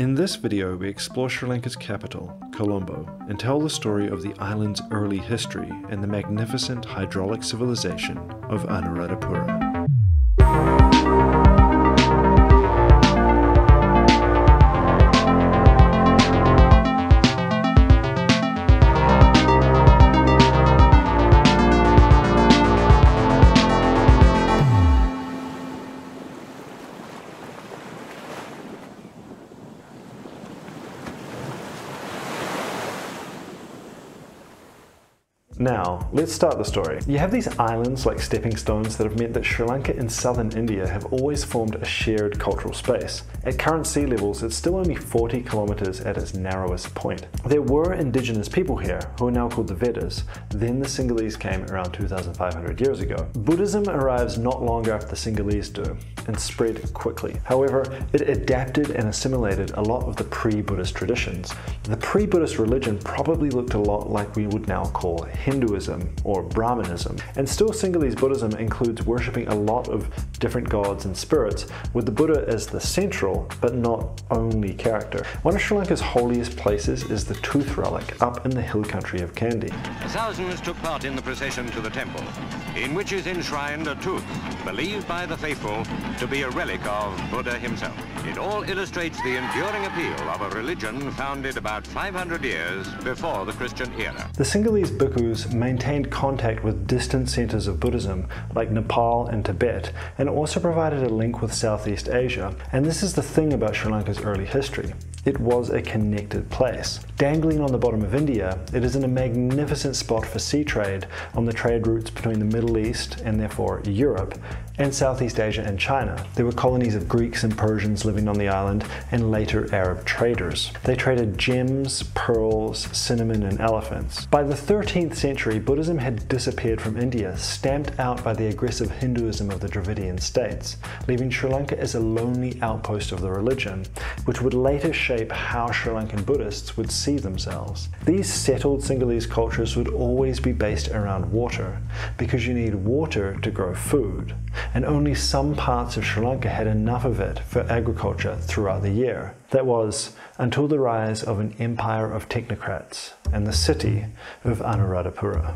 In this video, we explore Sri Lanka's capital, Colombo, and tell the story of the island's early history and the magnificent hydraulic civilization of Anuradhapura. Now, let's start the story. You have these islands like stepping stones that have meant that Sri Lanka and southern India have always formed a shared cultural space. At current sea levels, it's still only 40 kilometers at its narrowest point. There were indigenous people here, who are now called the Veddas. Then the Sinhalese came around 2,500 years ago. Buddhism arrives not long after the Sinhalese do, and spread quickly. However, it adapted and assimilated a lot of the pre-Buddhist traditions. The pre-Buddhist religion probably looked a lot like we would now call Hinduism or Brahmanism. And still Sinhalese Buddhism includes worshipping a lot of different gods and spirits, with the Buddha as the central but not only character. One of Sri Lanka's holiest places is the Tooth Relic up in the hill country of Kandy. Thousands took part in the procession to the temple, in which is enshrined a tooth, believed by the faithful to be a relic of Buddha himself. It all illustrates the enduring appeal of a religion founded about 500 years before the Christian era. The Sinhalese bhikkhus maintained contact with distant centers of Buddhism like Nepal and Tibet, and also provided a link with Southeast Asia. And this is the thing about Sri Lanka's early history. It was a connected place. Dangling on the bottom of India, it is in a magnificent spot for sea trade on the trade routes between the Middle East and therefore Europe and Southeast Asia and China. There were colonies of Greeks and Persians living on the island and later Arab traders. They traded gems, pearls, cinnamon, and elephants. By the 13th century, Buddhism had disappeared from India, stamped out by the aggressive Hinduism of the Dravidian states, leaving Sri Lanka as a lonely outpost of the religion, which would later shape how Sri Lankan Buddhists would see themselves. These settled Sinhalese cultures would always be based around water, because you need water to grow food, and only some parts of Sri Lanka had enough of it for agriculture throughout the year. That was until the rise of an empire of technocrats and the city of Anuradhapura.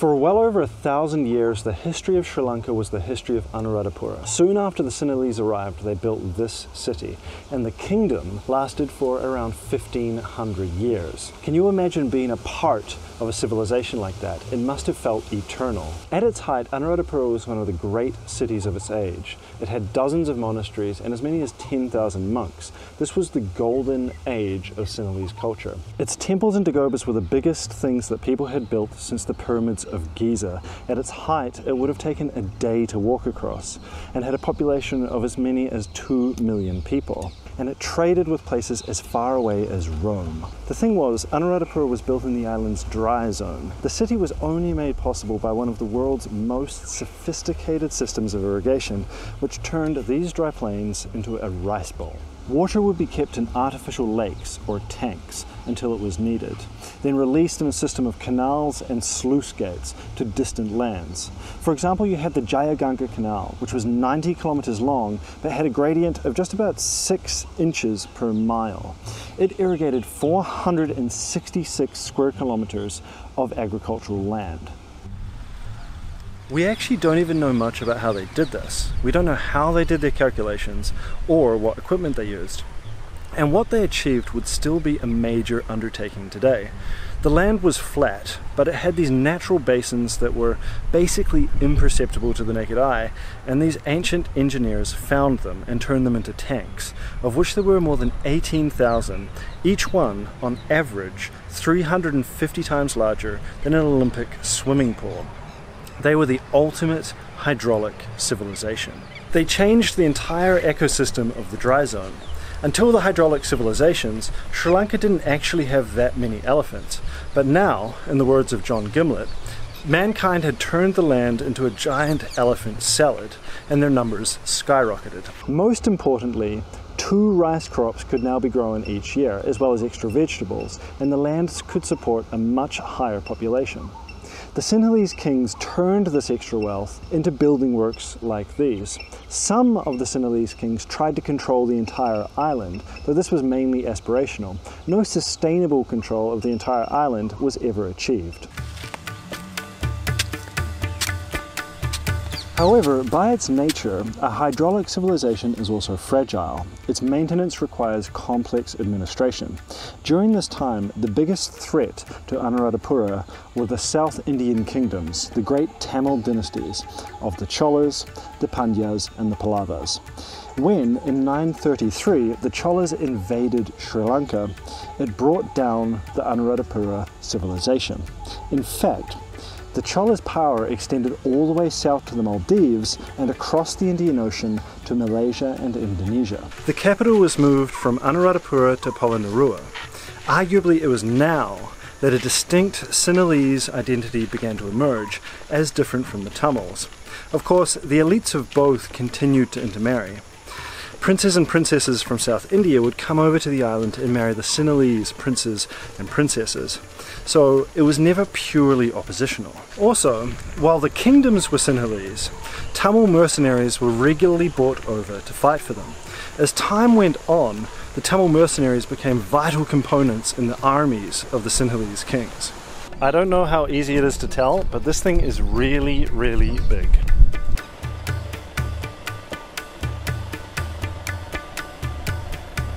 For well over a thousand years, the history of Sri Lanka was the history of Anuradhapura. Soon after the Sinhalese arrived, they built this city, and the kingdom lasted for around 1500 years. Can you imagine being a part of a civilization like that? It must have felt eternal. At its height, Anuradhapura was one of the great cities of its age. It had dozens of monasteries and as many as 10,000 monks. This was the golden age of Sinhalese culture. Its temples and dagobas were the biggest things that people had built since the pyramids of Giza. At its height, it would have taken a day to walk across and had a population of as many as 2 million people. And it traded with places as far away as Rome. The thing was, Anuradhapura was built in the island's dry zone. The city was only made possible by one of the world's most sophisticated systems of irrigation, which turned these dry plains into a rice bowl. Water would be kept in artificial lakes or tanks until it was needed, then released in a system of canals and sluice gates to distant lands. For example, you had the Jayaganga Canal, which was 90 kilometers long but had a gradient of just about 6 inches per mile. It irrigated 466 square kilometers of agricultural land. We actually don't even know much about how they did this. We don't know how they did their calculations or what equipment they used. And what they achieved would still be a major undertaking today. The land was flat, but it had these natural basins that were basically imperceptible to the naked eye, and these ancient engineers found them and turned them into tanks, of which there were more than 18,000, each one, on average, 350 times larger than an Olympic swimming pool. They were the ultimate hydraulic civilization. They changed the entire ecosystem of the dry zone. Until the hydraulic civilizations, Sri Lanka didn't actually have that many elephants. But now, in the words of John Gimlette, mankind had turned the land into a giant elephant salad, and their numbers skyrocketed. Most importantly, two rice crops could now be grown each year, as well as extra vegetables, and the land could support a much higher population. The Sinhalese kings turned this extra wealth into building works like these. Some of the Sinhalese kings tried to control the entire island, though this was mainly aspirational. No sustainable control of the entire island was ever achieved. However, by its nature, a hydraulic civilization is also fragile. Its maintenance requires complex administration. During this time, the biggest threat to Anuradhapura were the South Indian kingdoms, the great Tamil dynasties of the Cholas, the Pandyas, and the Pallavas. When, in 933, the Cholas invaded Sri Lanka, it brought down the Anuradhapura civilization. In fact, the Chola's power extended all the way south to the Maldives and across the Indian Ocean to Malaysia and Indonesia. The capital was moved from Anuradhapura to Polonnaruwa. Arguably, it was now that a distinct Sinhalese identity began to emerge, as different from the Tamils. Of course, the elites of both continued to intermarry. Princes and princesses from South India would come over to the island and marry the Sinhalese princes and princesses. So it was never purely oppositional. Also, while the kingdoms were Sinhalese, Tamil mercenaries were regularly brought over to fight for them. As time went on, the Tamil mercenaries became vital components in the armies of the Sinhalese kings. I don't know how easy it is to tell, but this thing is really, really big.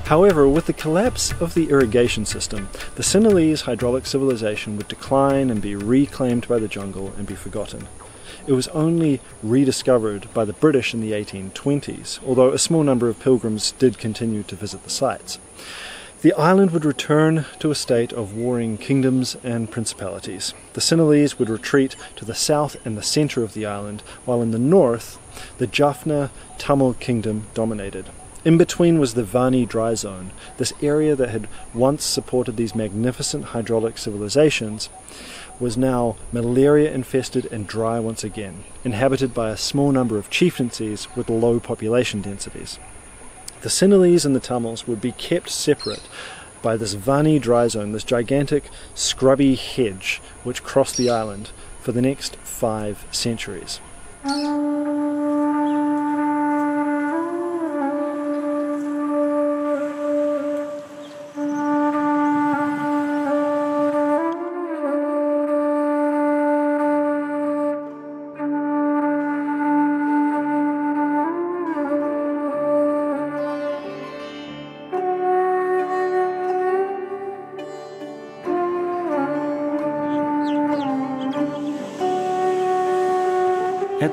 However, with the collapse of the irrigation system, the Sinhalese hydraulic civilization would decline and be reclaimed by the jungle and be forgotten. It was only rediscovered by the British in the 1820s, although a small number of pilgrims did continue to visit the sites. The island would return to a state of warring kingdoms and principalities. The Sinhalese would retreat to the south and the centre of the island, while in the north, the Jaffna Tamil kingdom dominated. In between was the Vanni dry zone, this area that had once supported these magnificent hydraulic civilizations was now malaria infested and dry once again, inhabited by a small number of chieftaincies with low population densities. The Sinhalese and the Tamils would be kept separate by this Vanni dry zone, this gigantic scrubby hedge which crossed the island for the next five centuries.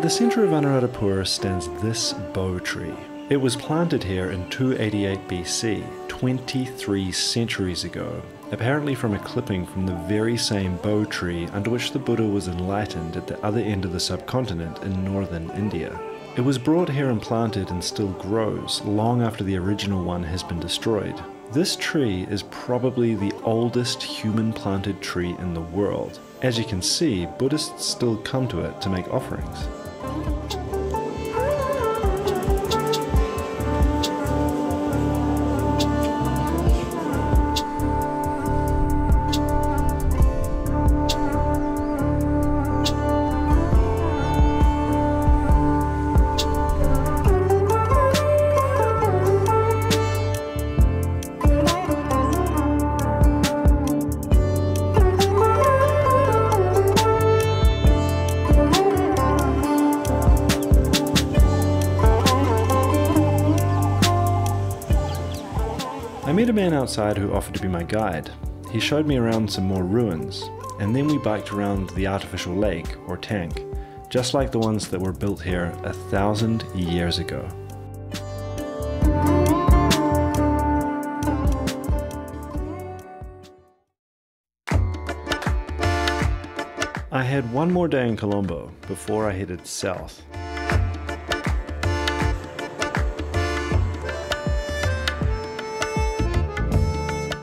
At the centre of Anuradhapura stands this bo tree. It was planted here in 288 BC, 23 centuries ago, apparently from a clipping from the very same bo tree under which the Buddha was enlightened at the other end of the subcontinent in northern India. It was brought here and planted and still grows long after the original one has been destroyed. This tree is probably the oldest human planted tree in the world. As you can see, Buddhists still come to it to make offerings. A man outside who offered to be my guide. He showed me around some more ruins, and then we biked around the artificial lake, or tank, just like the ones that were built here a thousand years ago. I had one more day in Colombo before I headed south.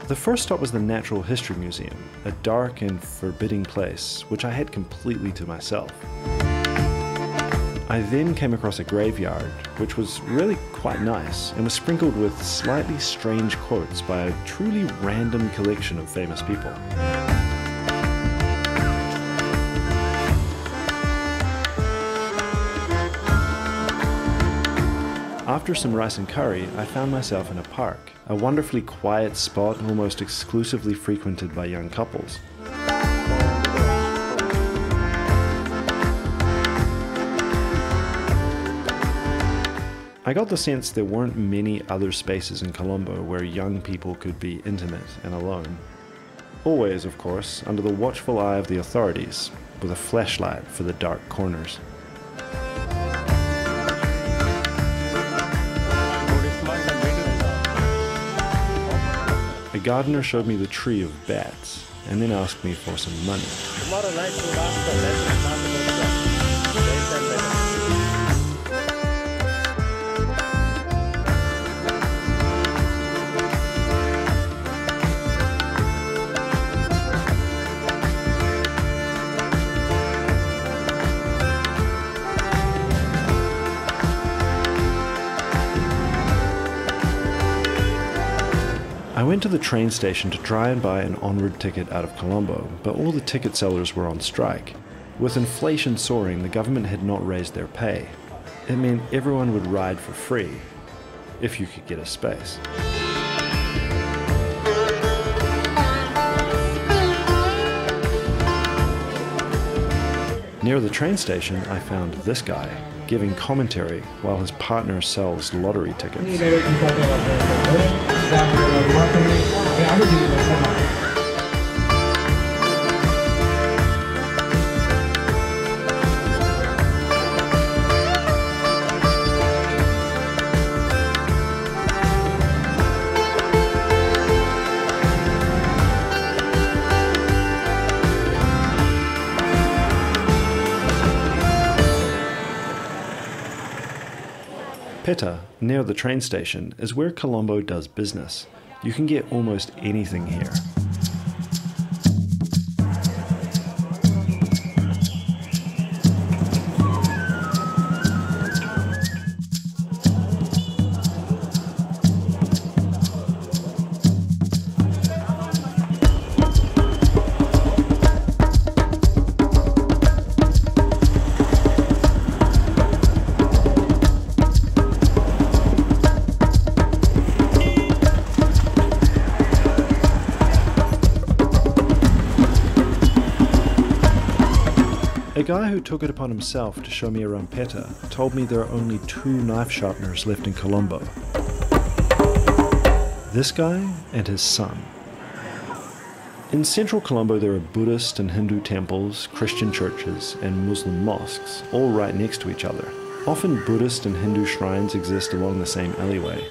The first stop was the Natural History Museum, a dark and forbidding place which I had completely to myself. I then came across a graveyard, which was really quite nice and was sprinkled with slightly strange quotes by a truly random collection of famous people. After some rice and curry, I found myself in a park, a wonderfully quiet spot almost exclusively frequented by young couples. I got the sense there weren't many other spaces in Colombo where young people could be intimate and alone. Always, of course, under the watchful eye of the authorities, with a flashlight for the dark corners. Gardener showed me the tree of bats and then asked me for some money. Went to the train station to try and buy an onward ticket out of Colombo, but all the ticket sellers were on strike. With inflation soaring, the government had not raised their pay. It meant everyone would ride for free, if you could get a space. Near the train station, I found this guy giving commentary while his partner sells lottery tickets. Near the train station, is where Colombo does business. You can get almost anything here. Took it upon himself to show me around Pettah told me there are only two knife sharpeners left in Colombo. This guy and his son. In central Colombo, there are Buddhist and Hindu temples, Christian churches, and Muslim mosques, all right next to each other. Often Buddhist and Hindu shrines exist along the same alleyway.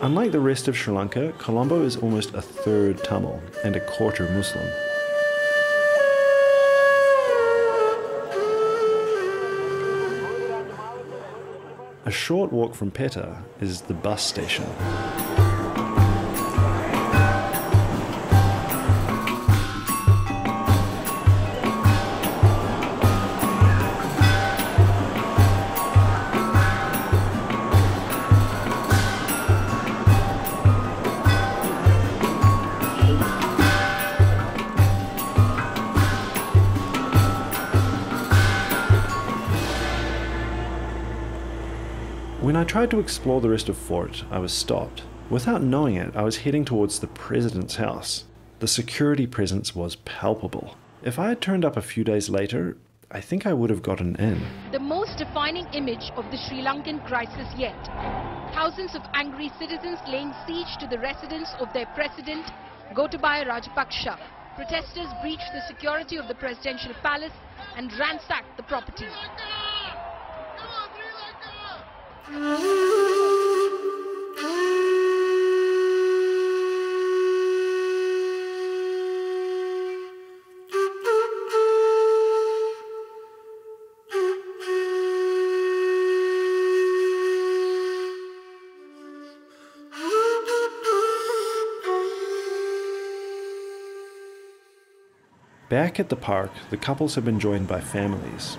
Unlike the rest of Sri Lanka, Colombo is almost a third Tamil and a quarter Muslim. A short walk from Pettah is the bus station. Tried to explore the rest of Fort, I was stopped. Without knowing it, I was heading towards the president's house. The security presence was palpable. If I had turned up a few days later, I think I would have gotten in. The most defining image of the Sri Lankan crisis yet. Thousands of angry citizens laying siege to the residence of their president, Gotabaya Rajapaksa. Protesters breached the security of the presidential palace and ransacked the property. Back at the park, the couples have been joined by families.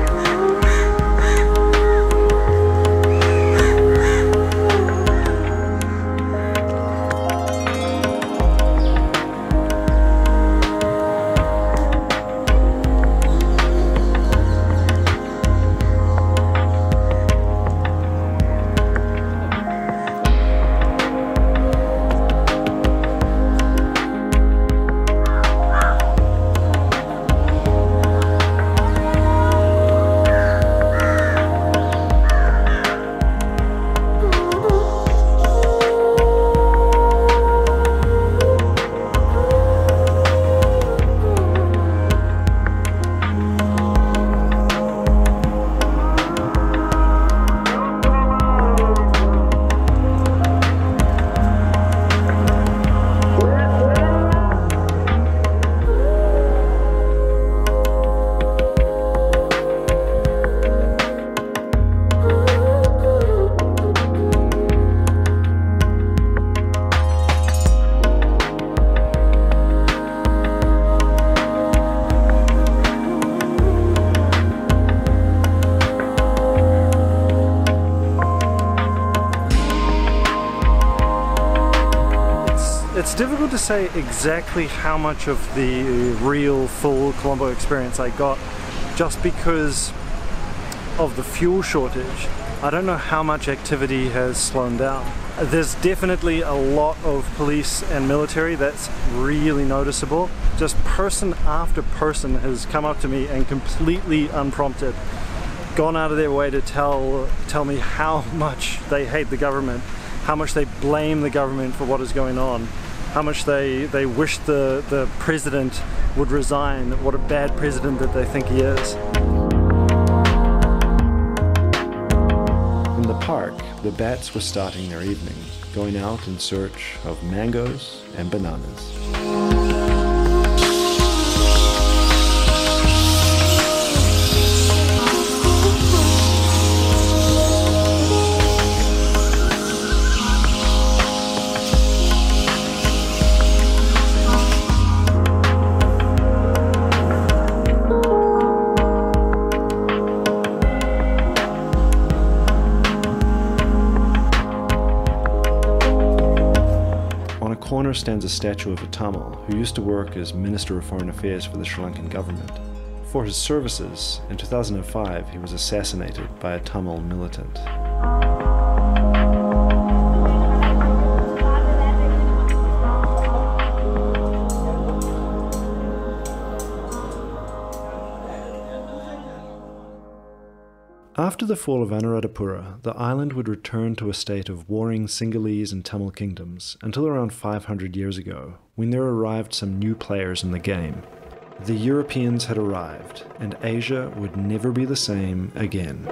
To say exactly how much of the uh, real full Colombo experience I got just because of the fuel shortage. I don't know how much activity has slowed down. There's definitely a lot of police and military that's really noticeable. Just person after person has come up to me and completely unprompted gone out of their way to tell tell me how much they hate the government, how much they blame the government for what is going on, how much they, they wish the, the president would resign, what a bad president that they think he is. In the park, the bats were starting their evening, going out in search of mangoes and bananas. Stands a statue of a Tamil who used to work as Minister of Foreign Affairs for the Sri Lankan government. For his services, in 2005 he was assassinated by a Tamil militant. After the fall of Anuradhapura, the island would return to a state of warring Sinhalese and Tamil kingdoms until around 500 years ago, when there arrived some new players in the game. The Europeans had arrived, and Asia would never be the same again.